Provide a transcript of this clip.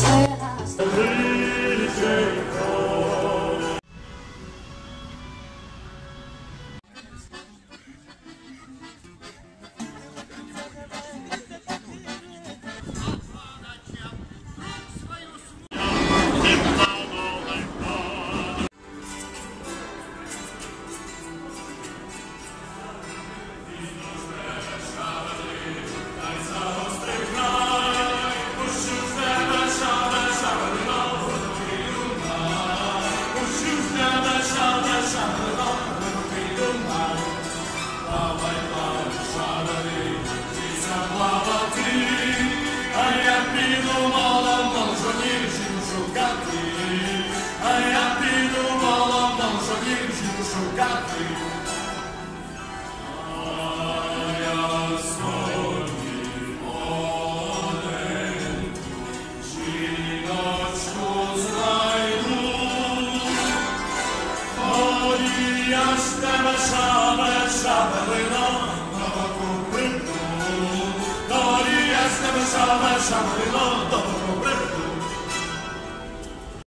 say Sabah sabah sabah